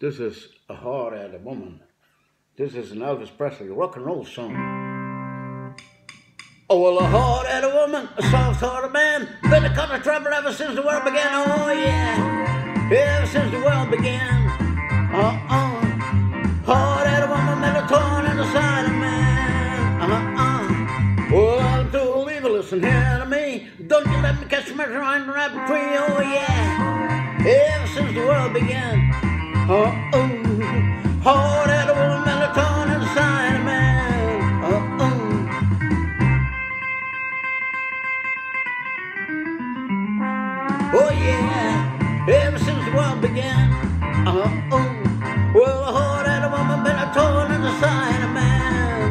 This is a hard-headed woman. This is an Elvis Presley rock and roll song. Oh, well, a hard-headed woman, a soft-hearted man, been a country trouble ever since the world began. Oh, yeah, ever since the world began. Uh-uh. Hard-headed woman, been a torn in the side of man. Uh-uh. Well, I'm too legal, listen here to me. Don't you let me catch my trying to wrap a tree. Oh, yeah, ever since the world began. Uh-oh. Hard at a woman, melatonin and the sign man. Uh-oh. Oh yeah, ever since the world began. Uh-oh. Well, a hard at a woman, melatonin and the sign man.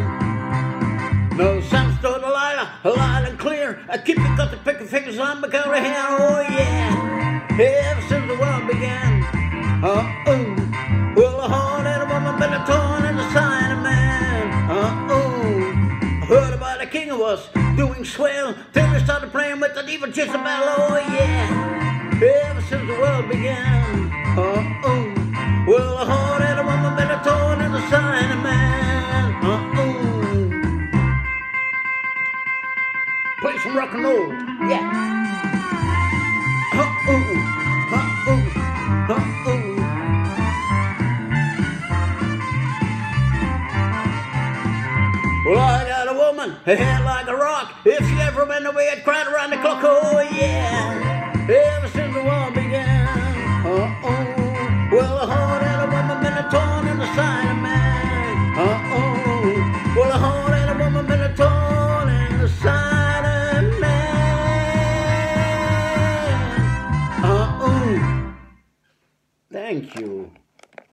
No sense to Delilah, loud and clear. I keep you got the pick of fingers on my cover here. Oh yeah, ever since the world began. Uh-oh. Well, a torn and a sign of man. Uh-oh. I heard about a king of us doing swell till we started playing with the diva Jezebel. Oh, yeah. Ever since the world began. Uh-oh. Well, a horn and a woman been a torn and a sign of man. Uh-oh. Play some rock and roll. Yeah. Her hair like a rock. If she ever went away, I'd cry around the clock. Oh, yeah. Ever since the war began. Uh-oh. Well, a heart and a woman been a torn in the side of man. Uh-oh. Well, a heart and a woman been a torn in the side of man. Uh-oh. Thank you.